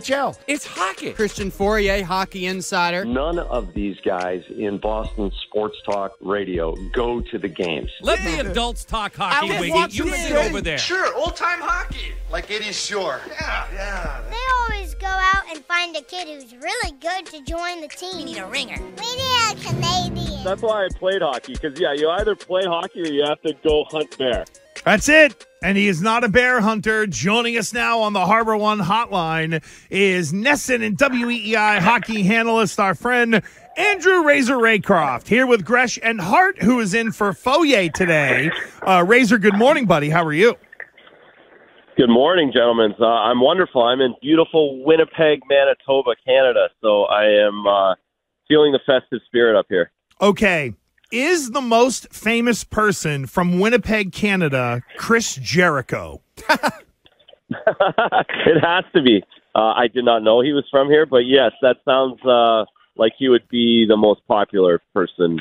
NHL. It's hockey. Christian Fauria, hockey insider. None of these guys in Boston sports talk radio go to the games. Let the adults talk hockey, I was Wiggy. watching You the sit over there. Sure, old time hockey. Like 80s shore. Yeah, yeah. They always go out and find a kid who's really good to join the team. We need a ringer. We need a Canadian. That's why I played hockey, because, yeah, you either play hockey or you have to go hunt bear. That's it. And he is not a bear hunter. Joining us now on the Harbor One hotline is NESN and WEEI hockey analyst, our friend Andrew Razor Raycroft, here with Gresh and Hart, who is in for Fauria today. Uh, Razor, good morning, buddy. How are you? Good morning, gentlemen. Uh, I'm wonderful. I'm in beautiful Winnipeg, Manitoba, Canada, so I am uh, feeling the festive spirit up here. Okay. Is the most famous person from Winnipeg, Canada, Chris Jericho? it has to be. Uh, I did not know he was from here, but yes, that sounds uh, like he would be the most popular person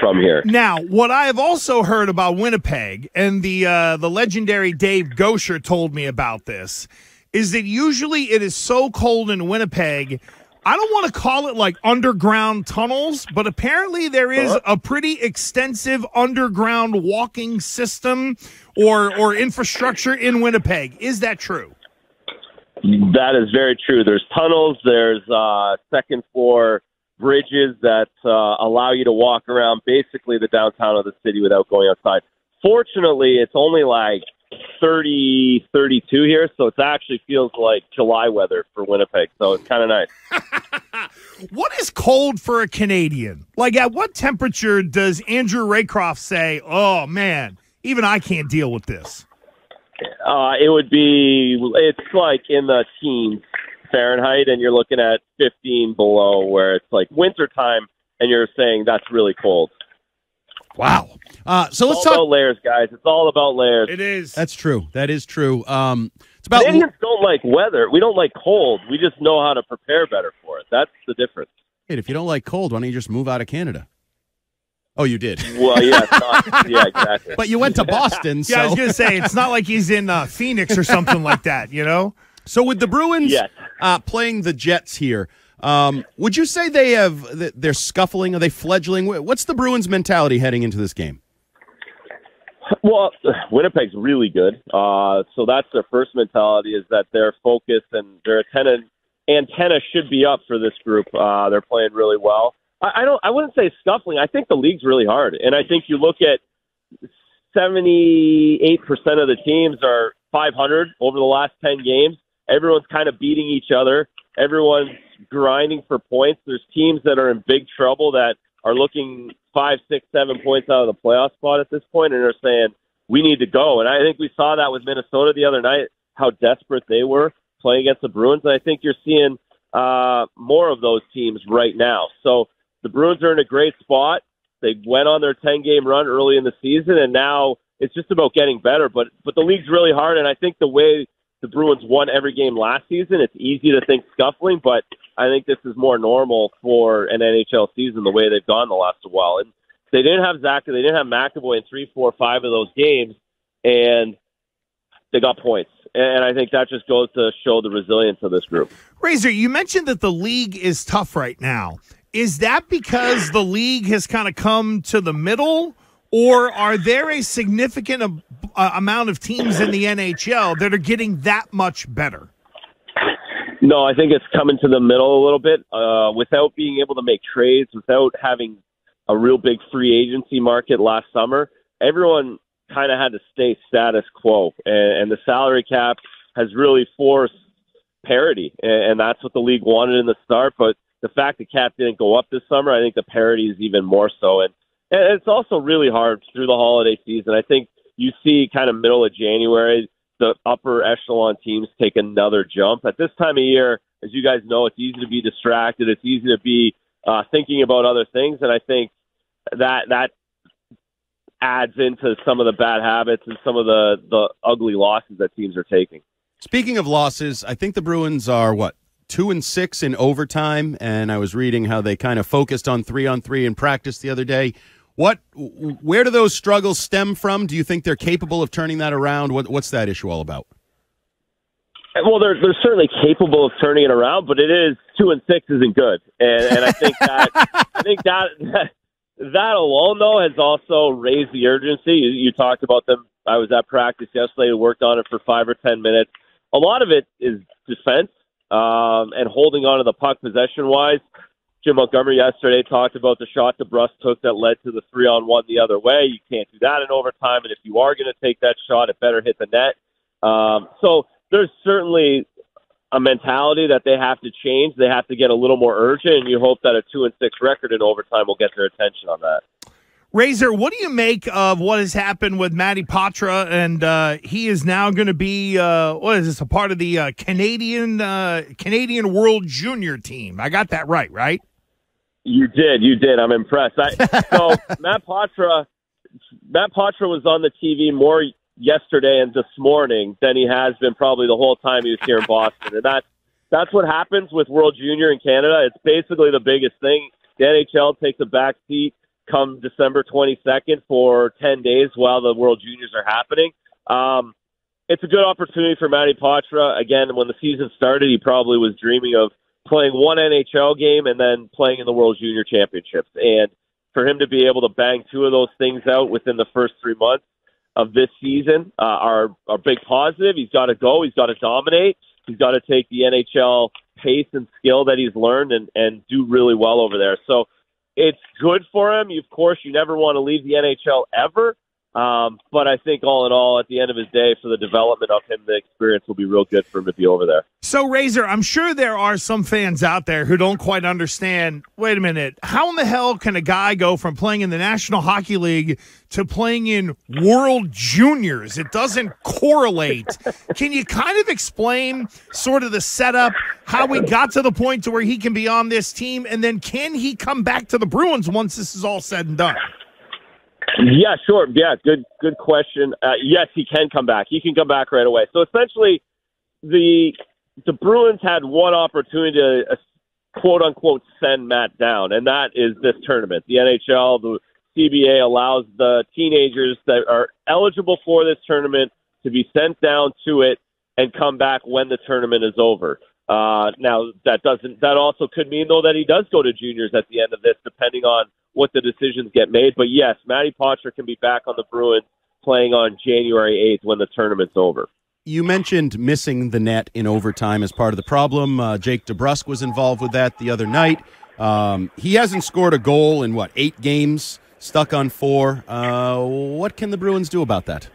from here. Now, what I have also heard about Winnipeg, and the uh, the legendary Dave Gosher told me about this, is that usually it is so cold in Winnipeg. I don't want to call it like underground tunnels, but apparently there is a pretty extensive underground walking system or or infrastructure in Winnipeg. Is that true? That is very true. There's tunnels. There's uh, second floor bridges that uh, allow you to walk around basically the downtown of the city without going outside. Fortunately, it's only like 30, 32 here, so it actually feels like July weather for Winnipeg. So it's kind of nice. What is cold for a Canadian? Like, at what temperature does Andrew Raycroft say, "Oh man, even I can't deal with this"? Uh, it would be, it's like in the teens Fahrenheit, and you're looking at 15 below, where it's like wintertime, and you're saying that's really cold. Wow. Uh, so let's all talk. about layers, guys. It's all about layers. It is. That's true. That is true. Um, it's about. Canadians don't like weather. We don't like cold. We just know how to prepare better for it. That's the difference. Wait, if you don't like cold, why don't you just move out of Canada? Oh, you did. Well, yeah, it's not, yeah, exactly. But you went to Boston, so Yeah, I was gonna say it's not like he's in uh, Phoenix or something like that, you know. so with the Bruins Yes. uh, playing the Jets here, um, would you say they have they're scuffling? Are they fledgling? What's the Bruins' mentality heading into this game? Well, Winnipeg's really good. Uh, so that's their first mentality is that their focus and their antenna antenna should be up for this group. Uh, they're playing really well. I, I don't. I wouldn't say scuffling. I think the league's really hard, and I think you look at seventy-eight percent of the teams are 500 over the last 10 games. Everyone's kind of beating each other. Everyone's grinding for points. There's teams that are in big trouble that are looking five, six, seven points out of the playoff spot at this point, and are saying we need to go. And I think we saw that with Minnesota the other night, how desperate they were playing against the Bruins. And I think you're seeing uh, more of those teams right now. So the Bruins are in a great spot. They went on their 10 game run early in the season, and now it's just about getting better. But but the league's really hard, and I think the way the Bruins won every game last season, it's easy to think scuffling, but I think this is more normal for an NHL season the way they've gone the last while. And they didn't have Zach, they didn't have McAvoy in three, four, five of those games, and they got points. And I think that just goes to show the resilience of this group. Razor, you mentioned that the league is tough right now. Is that because the league has kind of come to the middle, or are there a significant am- uh, amount of teams in the NHL that are getting that much better? No, I think it's coming to the middle a little bit. Uh, without being able to make trades, without having a real big free agency market last summer, everyone kind of had to stay status quo, and, and the salary cap has really forced parity, and, and that's what the league wanted in the start. But the fact the cap didn't go up this summer, I think the parity is even more so, and, and it's also really hard through the holiday season. I think you see kind of middle of January the upper echelon teams take another jump. At this time of year, as you guys know, it's easy to be distracted. It's easy to be uh, thinking about other things, and I think that that adds into some of the bad habits and some of the the ugly losses that teams are taking. Speaking of losses, I think the Bruins are what two and six in overtime, and I was reading how they kind of focused on three on three in practice the other day. What, where do those struggles stem from? Do you think they're capable of turning that around? What, what's that issue all about? Well, they're they're certainly capable of turning it around, but it is two and six isn't good, and and I think that I think that, that that alone though has also raised the urgency. You, you talked about them. I was at practice yesterday. Worked on it for five or ten minutes. A lot of it is defense um, and holding on to the puck possession wise. Jim Montgomery yesterday talked about the shot the DeBrusk took that led to the three on one the other way. You can't do that in overtime, and if you are going to take that shot, it better hit the net. Um, so there's certainly a mentality that they have to change. They have to get a little more urgent, and you hope that a two and six record in overtime will get their attention on that. Razor, what do you make of what has happened with Matty Poitras? And uh, he is now going to be uh, what is this? A part of the uh, Canadian uh, Canadian World Junior team. I got that right, right? You did, you did. I'm impressed. I, so Matt Poitras, Matt Poitras was on the TV more yesterday and this morning than he has been probably the whole time he was here in Boston, and that's that's what happens with World Junior in Canada. It's basically the biggest thing. The NHL takes a back seat come December 22nd for 10 days while the World Juniors are happening. Um, it's a good opportunity for Matty Poitras. Again, when the season started, he probably was dreaming of playing one NHL game and then playing in the World Junior Championships. And for him to be able to bang two of those things out within the first three months of this season uh, are are big positive. He's got to go. He's got to dominate. He's got to take the NHL pace and skill that he's learned and and do really well over there. So it's good for him. Of course, you never want to leave the NHL ever. Um, but I think all in all, at the end of his day, for the development of him, the experience will be real good for him to be over there. So, Razor, I'm sure there are some fans out there who don't quite understand. Wait a minute, how in the hell can a guy go from playing in the National Hockey League to playing in World Juniors? It doesn't correlate. can you kind of explain sort of the setup, how we got to the point to where he can be on this team, and then can he come back to the Bruins once this is all said and done? Yeah, sure. Yeah, good good question. Uh, yes, he can come back. He can come back right away. So essentially, the the Bruins had one opportunity to uh, quote unquote send Matt down, and that is this tournament. The NHL, the CBA allows the teenagers that are eligible for this tournament to be sent down to it and come back when the tournament is over. Uh, now that doesn't that also could mean though that he does go to juniors at the end of this, depending on what the decisions get made. But yes, Matty Poitras can be back on the Bruins playing on January 8th when the tournament's over. You mentioned missing the net in overtime as part of the problem. Uh, Jake DeBrusk was involved with that the other night. Um, he hasn't scored a goal in what eight games, stuck on four. Uh, what can the Bruins do about that?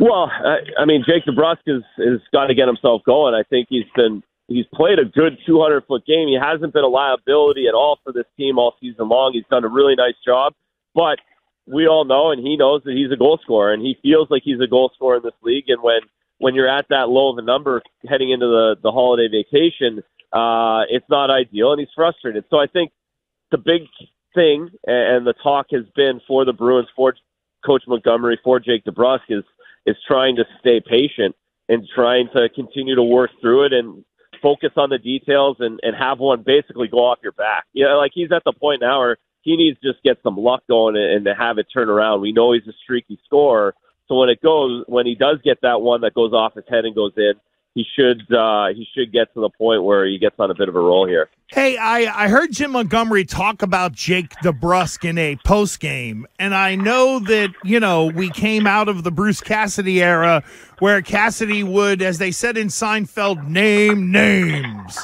Well, I, I mean, Jake DeBrusk has, is got to get himself going. I think he's been he's played a good 200 foot game. He hasn't been a liability at all for this team all season long. He's done a really nice job, but we all know, and he knows that he's a goal scorer, and he feels like he's a goal scorer in this league. And when when you're at that low of a number heading into the the holiday vacation, uh, it's not ideal, and he's frustrated. So I think the big thing and the talk has been for the Bruins, for Coach Montgomery, for Jake DeBrusk is is trying to stay patient and trying to continue to work through it and focus on the details and, and have one basically go off your back. You know, like he's at the point now where he needs to just get some luck going and, and to have it turn around. We know he's a streaky scorer. So when it goes, when he does get that one that goes off his head and goes in, he should uh, he should get to the point where he gets on a bit of a roll here. Hey, I, I heard Jim Montgomery talk about Jake DeBrusk in a post game, and I know that you know we came out of the Bruce Cassidy era where Cassidy would, as they said in Seinfeld, name names.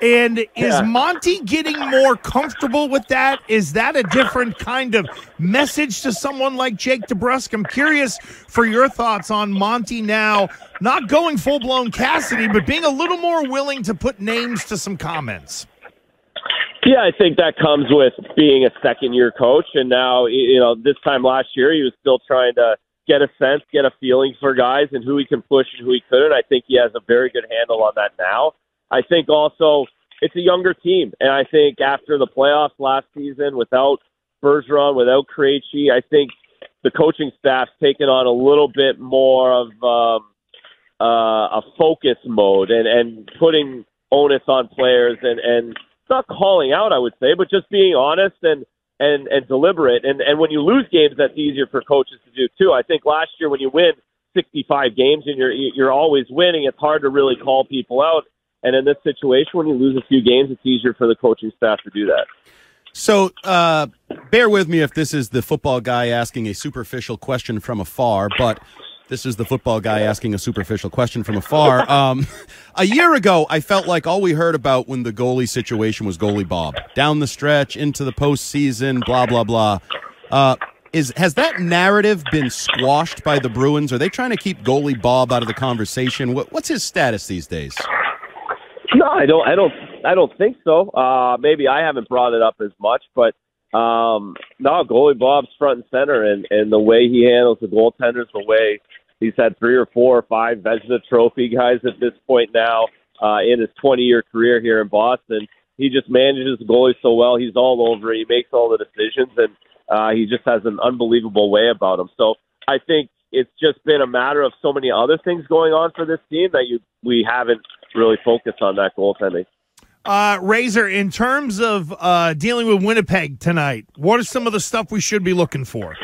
And is yeah. Monty getting more comfortable with that? Is that a different kind of message to someone like Jake DeBrusk? I'm curious for your thoughts on Monty now, not going full blown Cassidy, but being a little more willing to put names to some comments. Yeah, I think that comes with being a second year coach. And now, you know, this time last year, he was still trying to get a sense, get a feeling for guys and who he can push and who he couldn't. I think he has a very good handle on that now. I think also it's a younger team, and I think after the playoffs last season, without Bergeron, without Krejci, I think the coaching staff's taken on a little bit more of um, uh, a focus mode and and putting onus on players and and not calling out, I would say, but just being honest and and and deliberate. And and when you lose games, that's easier for coaches to do too. I think last year when you win 65 games and you're you're always winning, it's hard to really call people out. And in this situation, when you lose a few games, it's easier for the coaching staff to do that. So, uh, bear with me if this is the football guy asking a superficial question from afar, but this is the football guy asking a superficial question from afar. Um, a year ago, I felt like all we heard about when the goalie situation was goalie Bob down the stretch into the postseason, blah blah blah. Uh, is has that narrative been squashed by the Bruins? Are they trying to keep goalie Bob out of the conversation? What, what's his status these days? No, I don't. I don't. I don't think so. Uh, maybe I haven't brought it up as much, but um, no, goalie Bob's front and center, and and the way he handles the goaltenders, the way he's had three or four or five Vezina Trophy guys at this point now uh, in his 20 year career here in Boston. He just manages the goalie so well. He's all over. He makes all the decisions, and uh, he just has an unbelievable way about him. So I think it's just been a matter of so many other things going on for this team that you we haven't really focused on that goaltending. Uh, Razor, in terms of uh, dealing with Winnipeg tonight, what are some of the stuff we should be looking for?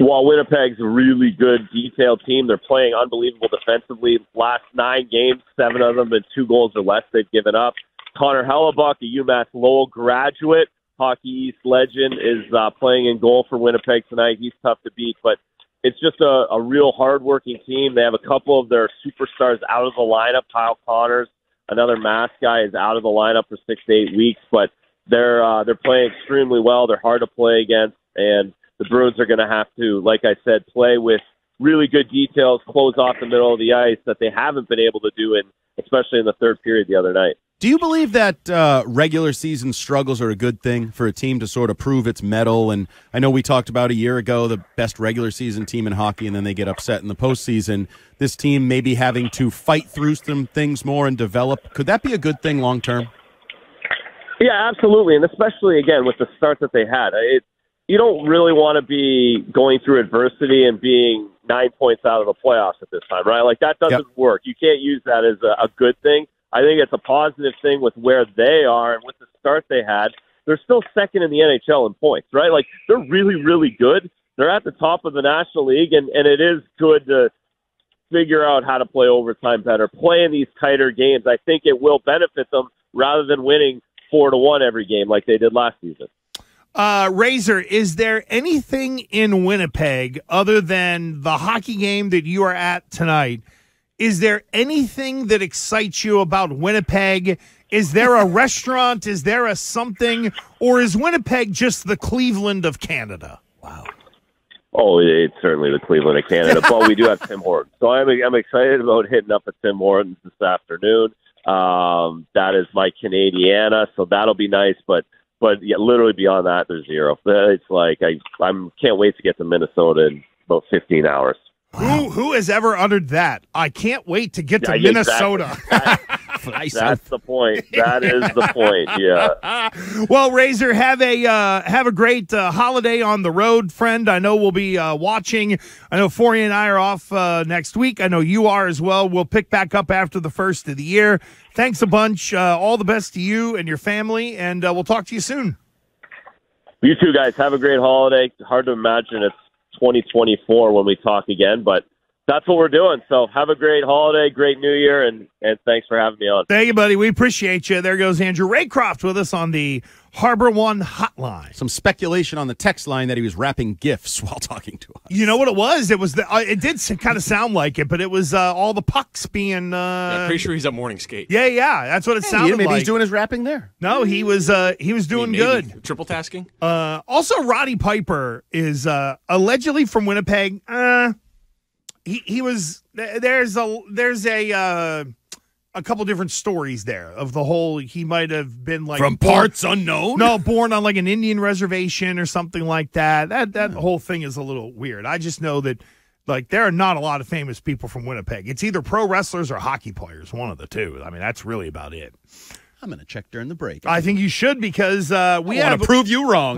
Well, Winnipeg's a really good, detailed team. They're playing unbelievable defensively. Last nine games, seven of them been two goals or less they've given up. Connor Hellebuyck, a UMass Lowell graduate, Hockey East legend, is uh, playing in goal for Winnipeg tonight. He's tough to beat, but it's just a, a real hardworking team. They have a couple of their superstars out of the lineup. Kyle Connors, another mass guy, is out of the lineup for six to eight weeks, but they're uh, they're playing extremely well. They're hard to play against, and the Bruins are going to have to, like I said, play with really good details, close off the middle of the ice that they haven't been able to do in, especially in the third period the other night. Do you believe that uh, regular season struggles are a good thing for a team to sort of prove its mettle? And I know we talked about a year ago the best regular season team in hockey, and then they get upset in the postseason. This team maybe having to fight through some things more and develop. Could that be a good thing long term? Yeah, absolutely, and especially again with the start that they had. It, you don't really want to be going through adversity and being nine points out of the playoffs at this time, right? Like that doesn't Yep. work. You can't use that as a, a good thing. I think it's a positive thing with where they are and with the start they had. They're still second in the NHL in points, right? Like they're really, really good. They're at the top of the National League, and and it is good to figure out how to play overtime better, play in these tighter games. I think it will benefit them rather than winning four to one every game like they did last season. Uh, Razor, is there anything in Winnipeg other than the hockey game that you are at tonight? Is there anything that excites you about Winnipeg? Is there a restaurant? Is there a something? Or is Winnipeg just the Cleveland of Canada? Wow. Oh, it's certainly the Cleveland of Canada, but we do have Tim Hortons, so I'm I'm excited about hitting up at Tim Hortons this afternoon. Um, that is my Canadiana, so that'll be nice. But but yeah, literally beyond that, there's zero. Uh, it's like I I'm can't wait to get to Minnesota in about 15 hours. Who who has ever uttered that? I can't wait to get to Yeah, Minnesota. That's the point. That is the point. Yeah. well, Razor, have a uh, have a great uh, holiday on the road, friend. I know we'll be uh, watching. I know Fauria and I are off uh, next week. I know you are as well. We'll pick back up after the first of the year. Thanks a bunch. Uh, all the best to you and your family, and uh, we'll talk to you soon. You too, guys have a great holiday. Hard to imagine it's 2024 when we talk again, but that's what we're doing. So have a great holiday, great New Year, and and thanks for having me on. Thank you, buddy. We appreciate you. There goes Andrew Raycroft with us on the Harbor One Hotline. Some speculation on the text line that he was wrapping gifts while talking to us. You know what it was? It was the. Uh, it did kind of sound like it, but it was uh, all the pucks being. Uh, I'm pretty sure he's at morning skate. Yeah, yeah, that's what it Hey, sounded maybe like. he's doing his wrapping there. no, he was. Uh, he was doing Maybe. good. Triple tasking. Uh, also, Roddy Piper is uh, allegedly from Winnipeg. He he was. There's a there's a uh, a couple different stories there of the whole. He might have been like From born- parts unknown? No, born on like an Indian reservation or something like that. That that whole thing is a little weird. I just know that. Like there are not a lot of famous people from Winnipeg. It's either pro wrestlers or hockey players, one of the two. I mean, that's really about it. I'm going to check during the break. I think you should because uh, we I want to prove you wrong.